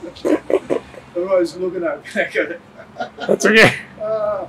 Everybody's looking at me. That's okay. Uh,